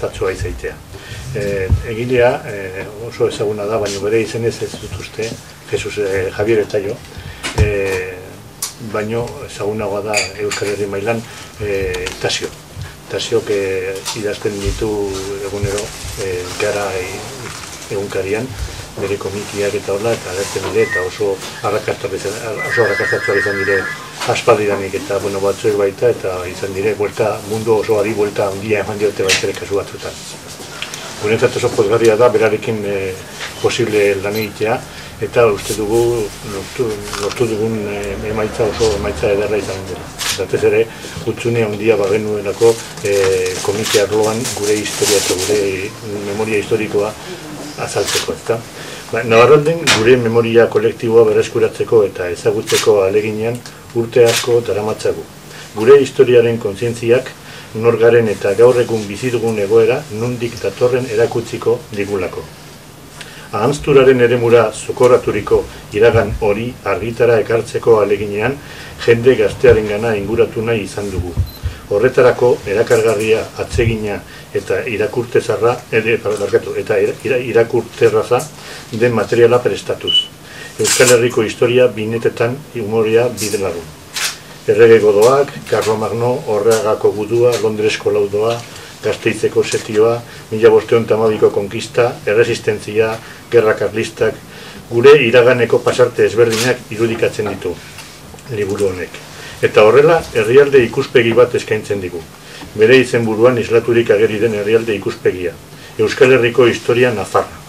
arrakastatzua izaitea. E, egilea e, oso ezaguna da, baina bere izenez ez dut uste, Jesus e, Javier eta jo, e, baino ezagunagoa da Euskal Herri mailan e, Tasio. Tasio que idazten ditu egunero e, gara e, egunkarian, bere komikiak eta horla, eta agertzen dire, eta oso arrakastatua izan dire aspaldidanik eta bueno, batzuek baita, eta izan dire, buelta, mundu oso ari buelta handia eman diote baita kasu batzuetan. Guretzat oso pozgarria da, berarekin e, posible lan egitea, eta uste dugu lortu, lortu dugun e, emaitza oso emaitza ederra izan dira. Zatez ere, utzune handia bagenuenako e, komikia arloan gure historia eta gure memoria historikoa azaltzeko, ezta? Ba, Navarronden gure memoria kolektiboa bereskuratzeko eta ezagutzeko aleginean urte asko daramatzagu. Gure historiaren kontzientziak norgaren eta gaur egun bizi dugun egoera nundik datorren erakutziko digulako. Ahanzturaren eremura zokoraturiko iragan hori argitara ekartzeko aleginean jende gaztearen gana inguratu nahi izan dugu. Horretarako erakargarria atsegina eta irakurtezarra ere barkatu eta irakurterraza den materiala prestatuz. Euskal Herriko historia binetetan humoria bidelagun. Errege godoak, Carlo Magno, Horreagako gudua, Londresko laudoa, Gazteizeko setioa, mila bosteon tamabiko konkista, erresistentzia, gerra karlistak, gure iraganeko pasarte ezberdinak irudikatzen ditu, liburu honek. Eta horrela, herrialde ikuspegi bat eskaintzen digu. Bere izen buruan islaturik ageri den herrialde ikuspegia. Euskal Herriko historia Nafarra.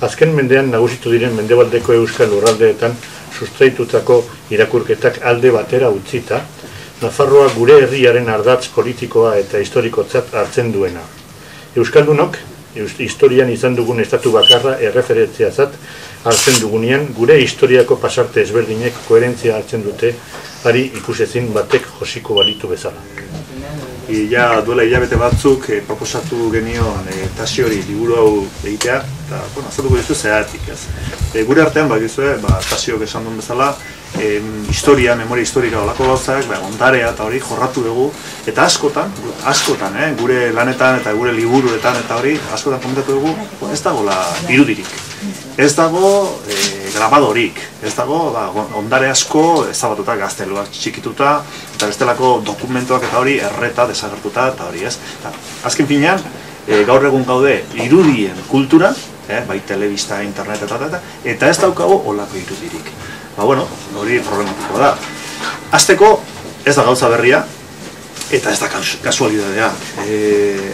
Azken mendean nagusitu diren mendebaldeko Euskal Lurraldeetan sustraitutako irakurketak alde batera utzita, Nafarroa gure herriaren ardatz politikoa eta historikotzat hartzen duena. Euskaldunok, historian izan dugun estatu bakarra erreferentziazat hartzen dugunean, gure historiako pasarte ezberdinek koherentzia hartzen dute, ari ikusezin batek josiko balitu bezala. Ja duela hilabete batzuk eh, proposatu genion eh, tasi hori liburu hau egitea, eta, bueno, azalduko dizu zeratik, ez. E, gure artean, ba, gizue, ba, tasiok esan duen bezala, eh, historia, memoria historika olako gauzak, ba, ondarea eta hori jorratu dugu, eta askotan, askotan, eh, gure lanetan eta gure liburuetan eta hori, askotan komentatu dugu, ba, ez dago la irudirik. Ez dago e, grabadorik, ez dago ba, ondare asko ezabatuta gazteluak txikituta, eta bestelako dokumentuak eta hori erreta desagertuta eta hori ez. Eta, azken finean, e, gaur egun gaude irudien kultura, e, bai telebista, internet eta eta, eta ez daukago olako irudirik. Ba bueno, hori problematiko da. Azteko, ez da gauza berria, eta ez da kasualidadea. E,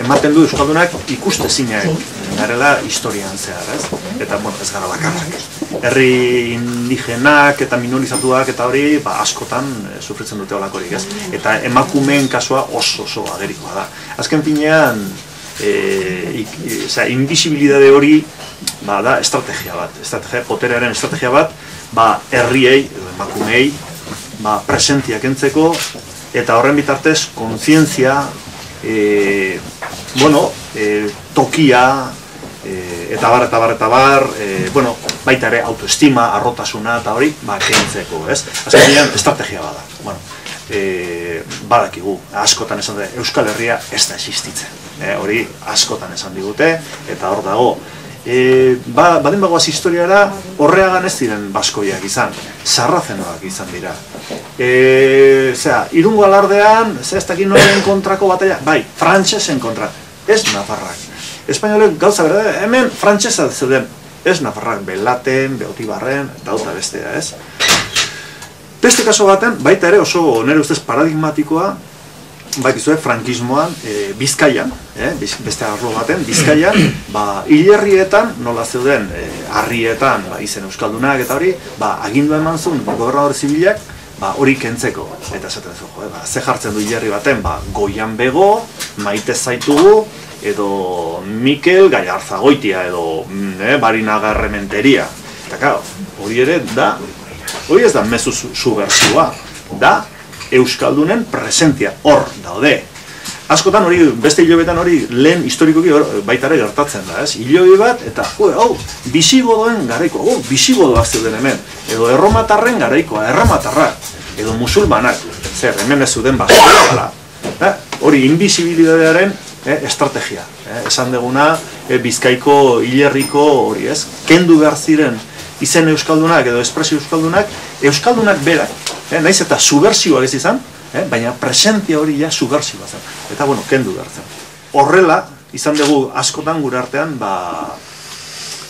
ematen du Euskaldunak ikuste zineak garela historian zehar, ez? Eta, bueno, ez gara bakarrak. Herri indigenak eta minorizatuak eta hori, ba, askotan e, sufritzen dute olakorik, ez? Eta emakumeen kasua oso oso agerikoa da. Azken finean, e, ik, e, invisibilidade hori, ba, da, estrategia bat, estrategia, poterearen estrategia bat, ba, herriei, emakumei, ba, presentziak entzeko, eta horren bitartez kontzientzia e, bueno, e, tokia e, eta bar eta bar eta bar e, bueno, baita ere autoestima, arrotasuna eta hori ba, kentzeko, ez? Azkenean estrategia bada bueno, e, badakigu, askotan esan dute Euskal Herria ez da existitzen e, hori askotan esan digute eta hor dago e, ba, baden bagoaz historiara horreagan ez diren baskoiak izan, sarrazenoak izan dira. E, zera, irungo alardean, ez dakit noren kontrako batalla, bai, frantsesen kontra, ez nafarrak. Espainolek gauza berde, hemen frantsesa zeuden, ez nafarrak, belaten, beotibarren, dauta bestea, ez? Beste kaso baten, baita ere oso nire ustez paradigmatikoa, bakizue frankismoan e, Bizkaian, e, beste arlo baten, Bizkaian, ba, hilerrietan, nola zeuden, e, harrietan, ba, izen euskaldunak eta hori, ba, agindu eman zuen gobernador zibilak, ba, hori kentzeko. Eta esaten zu, jo, ba, ze jartzen du hilerri baten, ba, goian bego, maite zaitugu, edo Mikel Gaiarzagoitia, edo mm, e, Barina Garrementeria. Eta, hori ere, da, hori ez da mezu subversiua, da, Euskaldunen presentzia hor daude. Askotan hori, beste hilobetan hori lehen historikoki baita ere gertatzen da, ez? Hilobe bat, eta, hau, hau, bisigodoen garaiko, hau, bisigodoak zeuden hemen, edo erromatarren garaikoa, erromatarrak, edo musulmanak, zer, hemen ez zuden basoa, gara. Eh? Hori, invisibilidadearen eh, estrategia. Eh, esan deguna, eh, bizkaiko hilerriko hori ez. Kendu behar ziren izen euskaldunak edo espresio euskaldunak, euskaldunak berak, eh, naiz eta subversioak ez izan, eh, baina presentzia hori ja subversioa zen. Eta bueno, kendu behar. Horrela, izan dugu askotan gure artean, ba,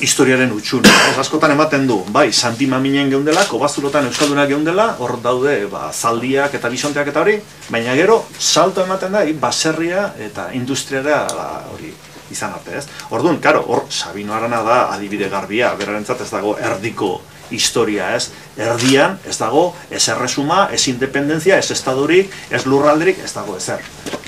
historiaren utxun. Ez askotan ematen du, bai, Santi Maminen geundela, kobazulotan Euskaldunak geundela, hor daude, ba, zaldiak eta bisonteak eta hori, baina gero, salto ematen da, baserria eta industriara ba, hori izan arte, ez? Orduan, karo, hor, Sabino Arana da adibide garbia, berarentzat ez dago erdiko historia, ez? Erdian, ez dago, ez erresuma, ez independenzia, ez estadorik, ez lurralderik, ez dago ezer.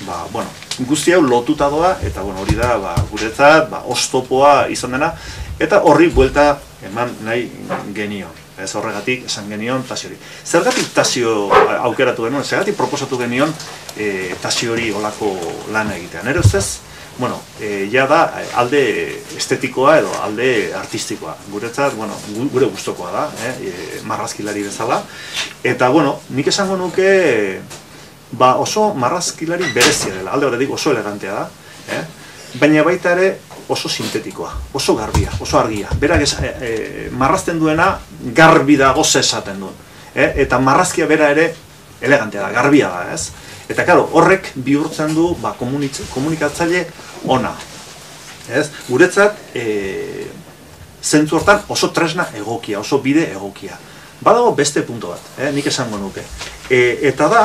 Ba, bueno, guzti hau lotuta doa, eta bueno, hori da, ba, guretzat, ba, ostopoa izan dena, eta horri buelta eman nahi genion. Ez horregatik esan genion tasio hori. Zergatik tasio aukeratu genuen, zergatik proposatu genion e, tasio hori olako lana egitean. Ere ustez, bueno, e, ja da alde estetikoa edo alde artistikoa. Guretzat, bueno, gure gustokoa da, eh, e, marrazkilari bezala. Eta, bueno, nik esango nuke ba oso marrazkilari berezia dela, alde horretik oso elegantea da. Eh? Baina baita ere oso sintetikoa, oso garbia, oso argia. Berak ez, e, marrazten duena garbi dago esaten du. E, eta marrazkia bera ere elegantea da, garbia da, ez? Eta claro, horrek bihurtzen du ba, komunikatzaile ona. Ez? Guretzat, e, zentzu hortan oso tresna egokia, oso bide egokia. Badago beste punto bat, eh? nik esango nuke. E, eta da,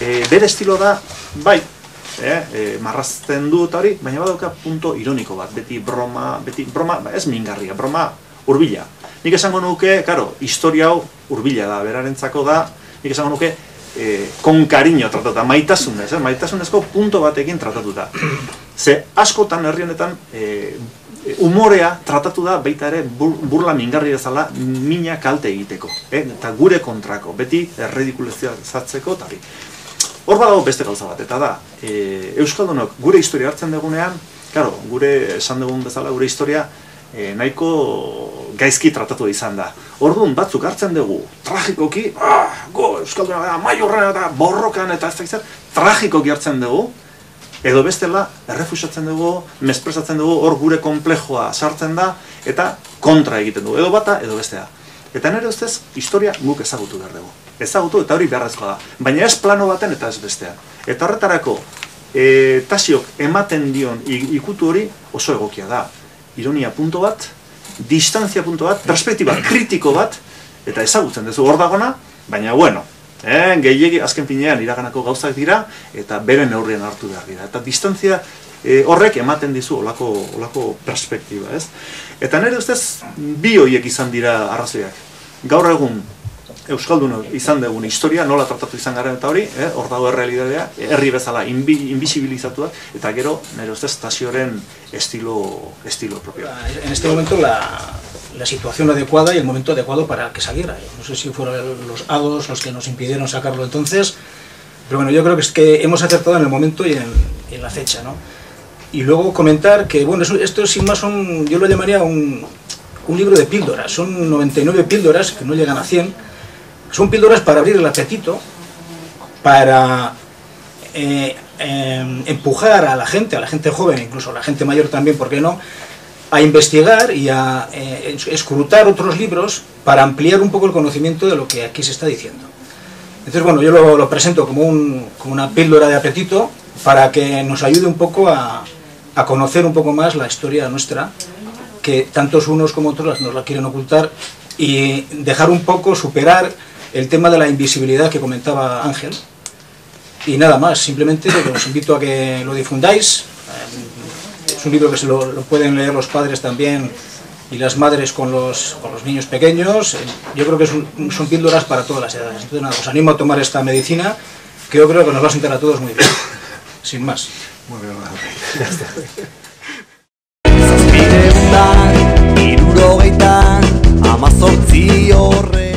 e, bere estilo da, bai, eh, e, marrazten du eta hori, baina badauka punto ironiko bat, beti broma, beti broma, ba, ez mingarria, broma urbila. Nik esango nuke, karo, historia hau urbila da, berarentzako da, nik esango nuke, e, kon kariño tratatuta, maitasunez, eh, maitasunezko punto batekin tratatuta. Ze askotan herri honetan, e, umorea tratatu da baita ere burla mingarri bezala mina kalte egiteko, eh? eta gure kontrako, beti erredikulizatzeko eta hori. Hor badago beste gauza bat, eta da, e, Euskaldunok gure historia hartzen dugunean, claro, gure esan dugun bezala, gure historia e, nahiko gaizki tratatu izan da. Orduan batzuk hartzen dugu, tragikoki, ah, go, Euskalduna da, mai horren eta borrokan eta ez da tragikoki hartzen dugu, edo bestela, errefusatzen dugu, mespresatzen dugu, hor gure komplejoa sartzen da, eta kontra egiten dugu, edo bata, edo bestea. Eta nire ustez, historia guk ezagutu behar dugu ezagutu eta hori beharrezkoa da. Baina ez plano baten eta ez bestean. Eta horretarako, e, tasiok ematen dion ikutu hori oso egokia da. Ironia punto bat, distantzia punto bat, perspektiba kritiko bat, eta ezagutzen duzu hor dagona, baina bueno, eh, gehiagi azken finean iraganako gauzak dira, eta bere neurrien hartu behar dira. Eta distantzia e, horrek ematen dizu olako, olako perspektiba, ez? Eta nire ustez, bi horiek izan dira arrazoiak. Gaur egun, Euskaldun izan dugun historia, nola tratatu izan garen eta hori, eh, hor dago errealidadea, herri bezala inbi, invisibilizatu eta gero, nire ustez, estazioaren estilo, estilo propio. En este momento la, la situación adecuada y el momento adecuado para que saliera. No sé si fueron los hados los que nos impidieron sacarlo entonces, pero bueno, yo creo que es que hemos acertado en el momento y en, la fecha, ¿no? Y luego comentar que, bueno, esto sin más son, yo lo llamaría un, un libro de píldoras, son 99 píldoras que no llegan a 100, son píldoras para abrir el apetito, para eh, em, empujar a la gente, a la gente joven, incluso a la gente mayor también, ¿por qué no?, a investigar y a eh, escrutar otros libros para ampliar un poco el conocimiento de lo que aquí se está diciendo. Entonces, bueno, yo lo, presento como, como, una píldora de apetito para que nos ayude un poco a, a, conocer un poco más la historia nuestra, que tantos unos como otros nos la quieren ocultar, y dejar un poco, superar el tema de la invisibilidad que comentaba Ángel. Y nada más, simplemente os invito a que lo difundáis. Es un libro que se lo, pueden leer los padres también y las madres con los, con los niños pequeños. Yo creo que son píldoras para todas las edades. Entonces nada, os animo a tomar esta medicina que yo creo que nos va a sentar a todos muy bien. Sin más. Muy bien,